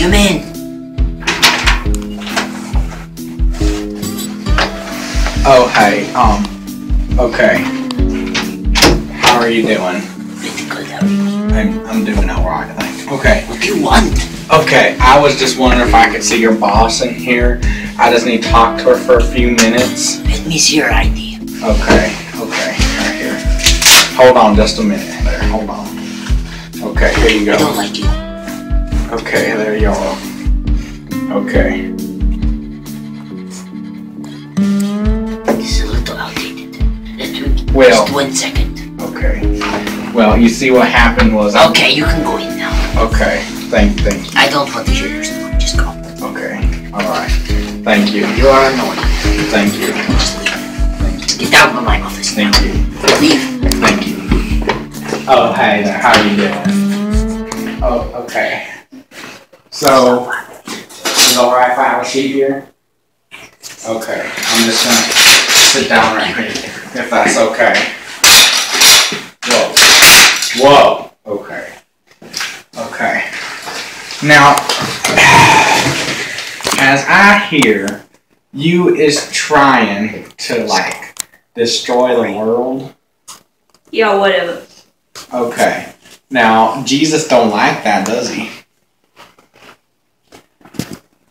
Come in. Oh, hey, um, okay. How are you doing? Good, how are you? I'm, I'm doing alright, I think. Okay, What do you want? okay, I was just wondering if I could see your boss in here. I just need to talk to her for a few minutes. Let me see your ID. Okay, okay, right here. Hold on just a minute there, hold on. Okay, here you I don't go. like you. Okay, there you are. Okay, This is a little outdated. Well- just one second. okay. Well, you see what happened was, I- Okay, you can go in now. okay, thank, thank you. I don't want to hear your story. Just go. Okay, alright. Thank you, You are annoying. thank you, Just leave. thank you, Get out of my office. thank you. Leave. Thank you. Oh, hey there, how are you doing? Oh, okay. So, is it alright if I have a seat here? Okay, I'm just gonna sit down right here, if that's okay. Whoa. Whoa, okay. Okay. Now, as I hear, you is trying to like destroy the world. Yeah, whatever. Okay. Now, Jesus don't like that, does he?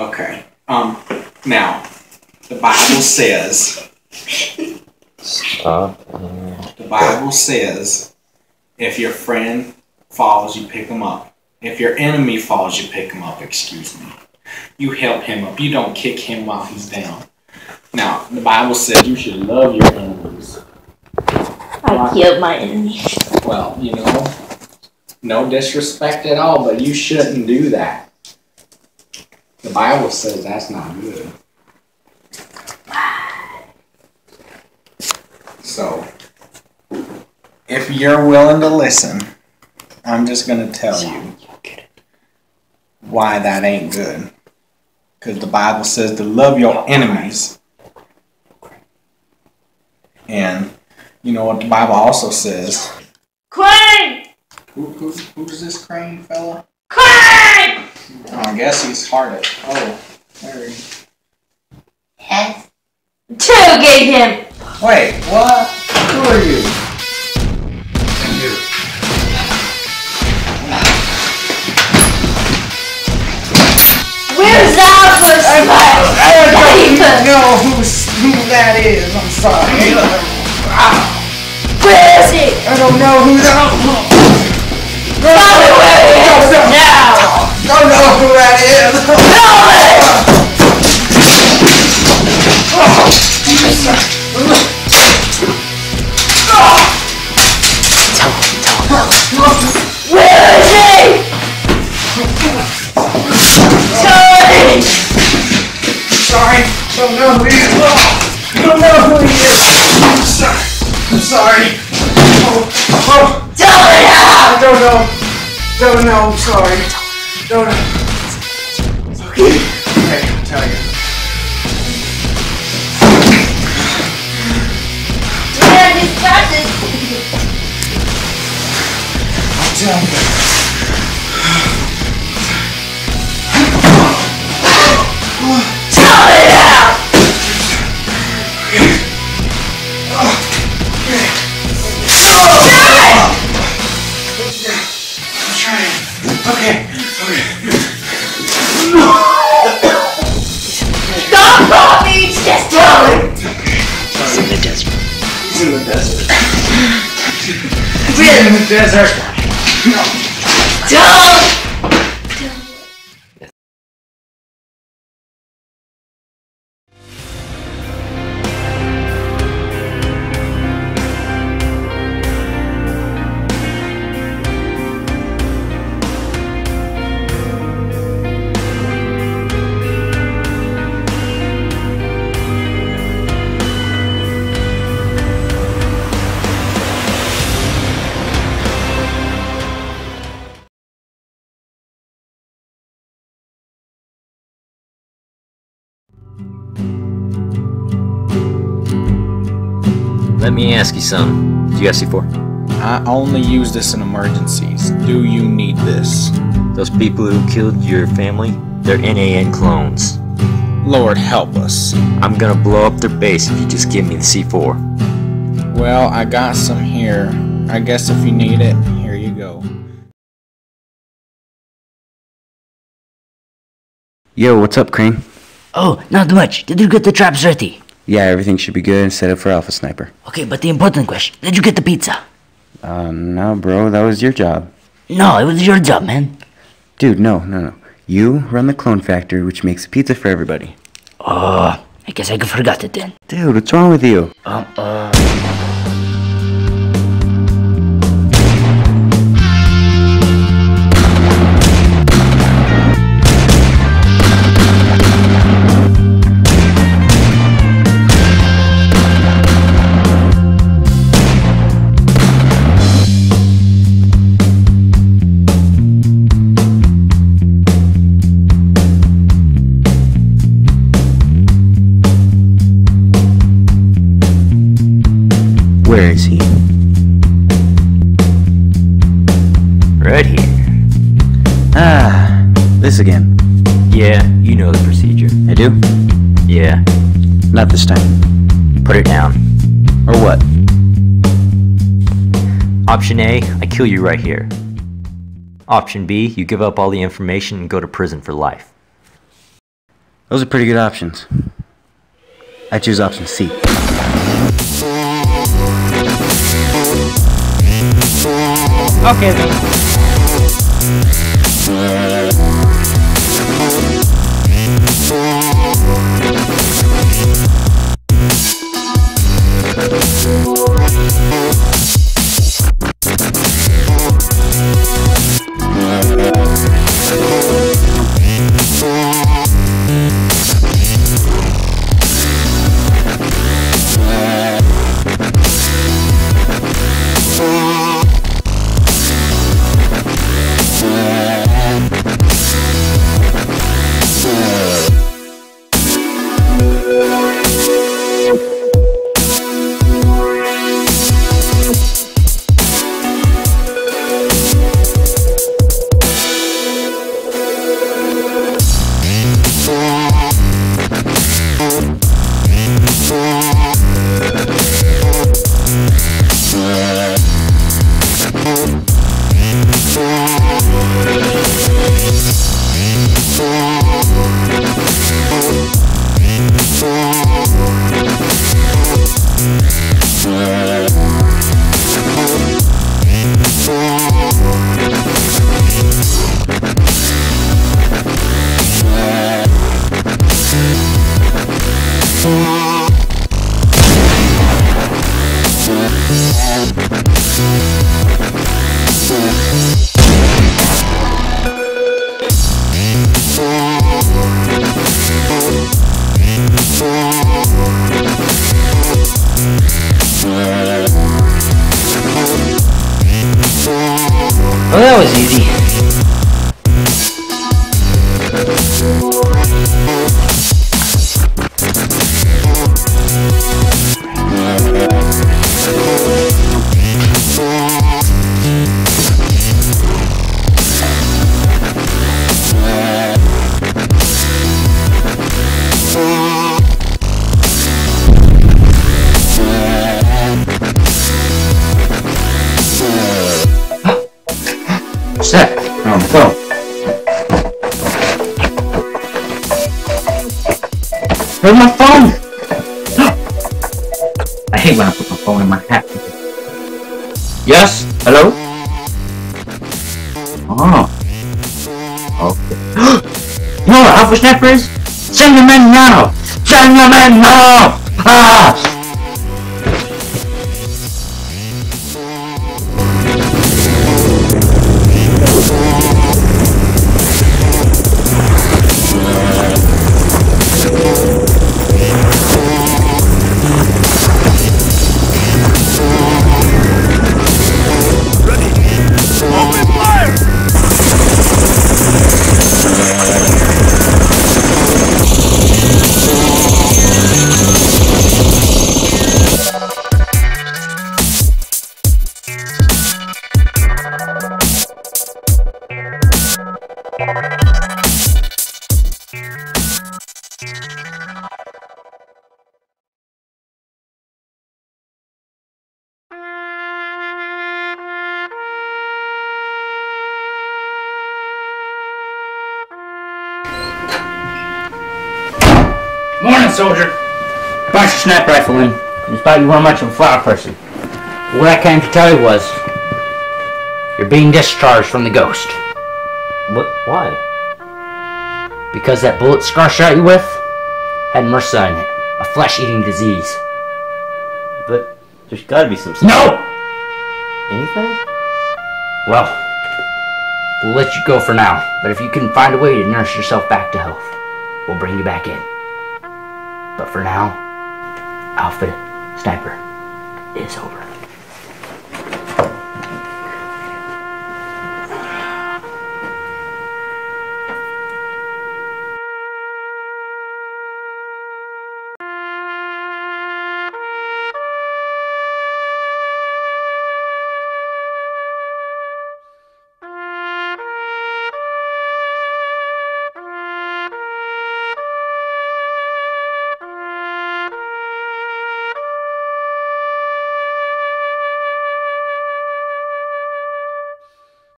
Okay. Um, now, the Bible says, Stop. the Bible says, if your friend falls, you pick him up. If your enemy falls, you pick him up, excuse me. You help him up. You don't kick him while he's down. Now, the Bible says you should love your enemies. I killed my enemy. Well, you know, no disrespect at all, but you shouldn't do that. The Bible says that's not good. So, if you're willing to listen, I'm just going to tell you why that ain't good. Because the Bible says to love your enemies. And you know what the Bible also says? Krane! Who, who's, who's this Krane fella? Krane! Oh, I guess he's hard at. Oh, there he. Yes. Tailgate him! Wait, what? Who are you? You. Where's our first fight? I don't know who's, who that is. I'm sorry. Where is he? I don't know who that. Tell me where he is now! Don't know who that is. Tell me! Where is he? Tell me! Sorry. Don't know who he is. Don't know who he is. I'm sorry. I'm sorry. Oh, oh. Tell me now! I don't know. Don't know. I'm sorry. Don't know. Okay. Okay, I'll tell you. Man, he's got this. I'll tell you. Really? in me ask you something. Do you have C4? I only use this in emergencies. Do you need this? Those people who killed your family, they're NAN clones. Lord help us. I'm gonna blow up their base if you just give me the C4. Well, I got some here. I guess if you need it, here you go. Yo, what's up, Krane? Oh, not much. Did you get the traps ready? Yeah, everything should be good and set up for Alpha Sniper. Okay, but the important question did you get the pizza? Uh, no, bro, that was your job. No, it was your job, man. Dude, no, no, no. You run the clone factory, which makes pizza for everybody. Oh, I guess I forgot it then. Dude, what's wrong with you? Um, uh. Where is he? Right here. Ah, this again. Yeah, you know the procedure. I do? Yeah, Not this time. put it down. Or what? Option A, I kill you right here. Option B, you give up all the information and go to prison for life. Those are pretty good options. I choose option C. Okay, then. Where's my phone? I hate when I put my phone in my hat. Yes? Hello? Oh. Okay. you know what Alpha Sniper is? Send your men now! Send your men now! Ah! Bunch your sniper rifle in. Despite you weren't much of a flower person. What I came to tell you was, you're being discharged from the ghost. What? Why? Because that bullet scar shot you with had MRSA in it. A flesh-eating disease. But there's gotta be some. No! Anything? Well, we'll let you go for now. But if you can find a way to nurse yourself back to health, we'll bring you back in. But for now, Alpha Sniper is over.